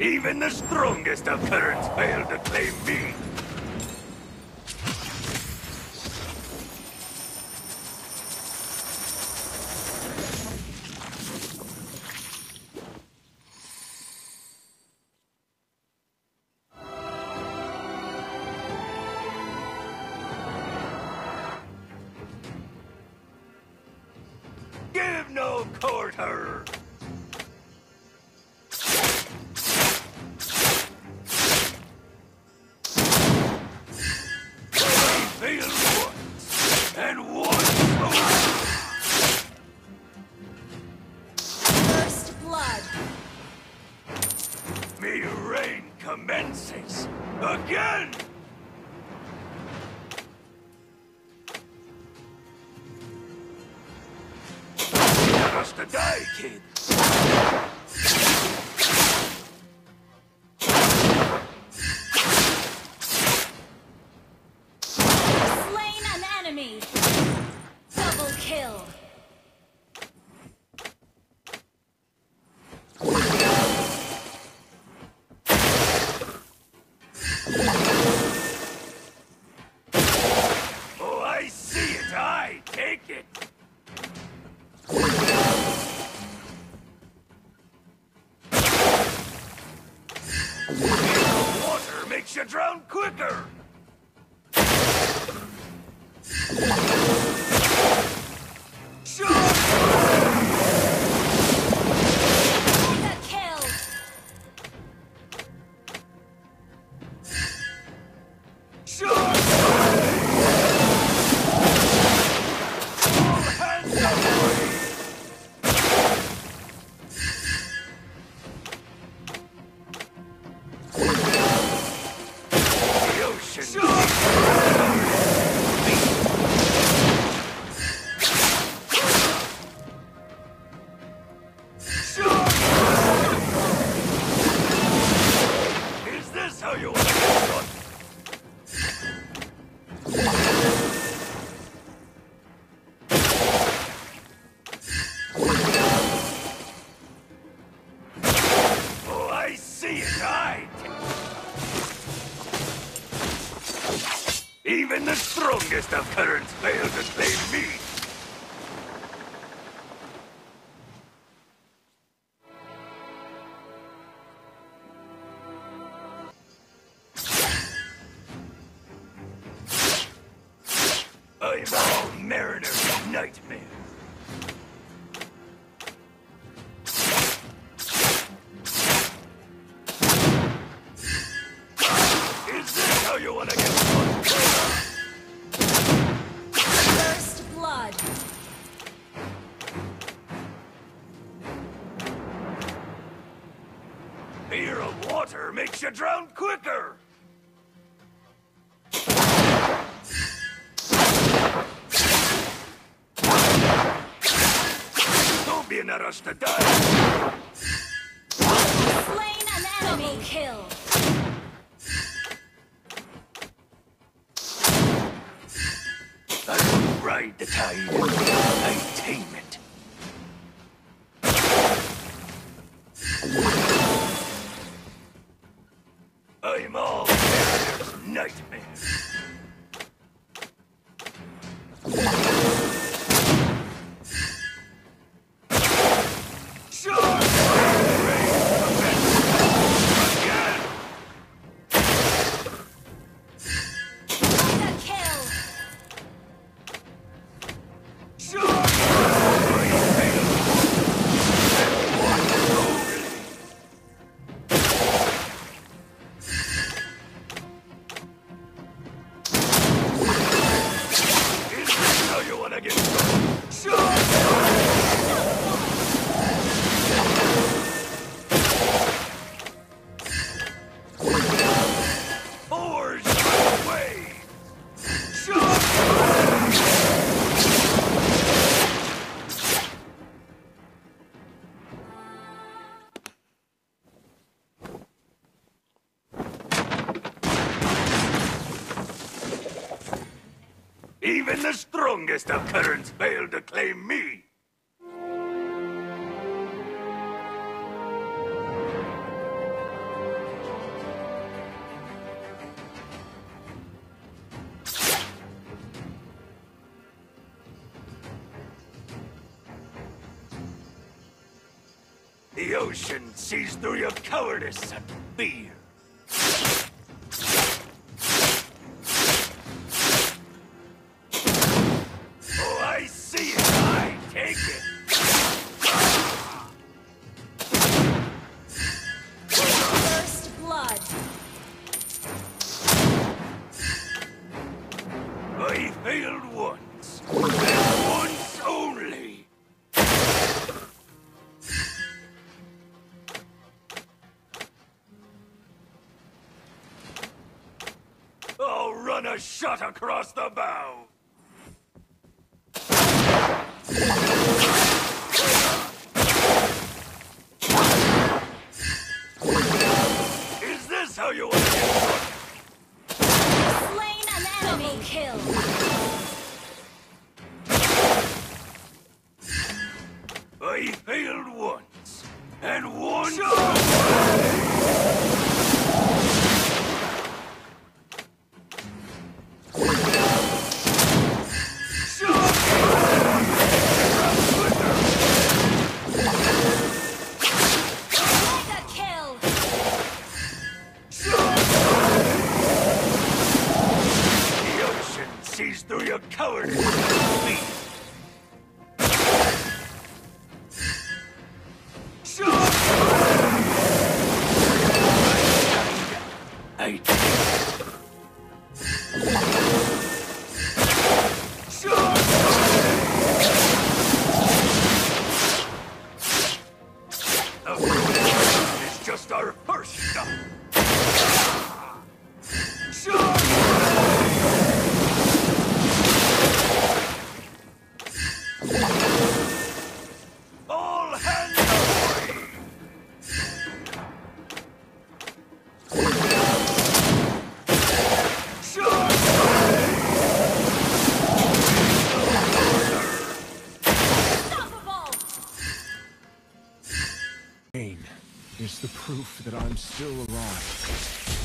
Even the strongest of currents fail to claim me. Give no quarter. Fail and once more. First blood. Me reign commences again. Just to die, kid. Drown quicker. Even the strongest of currents fail to claim me. I'm all mariner's nightmare. Fear of water makes you drown quicker. Don't be in a rush to die. Slain an enemy. Kill. I ride the tide. Even the strongest of currents failed to claim me. The ocean sees through your cowardice and fear. A shot across the bow. Is this how you to Slain an enemy. Kill. I failed once, and once It's just proof that I'm still alive.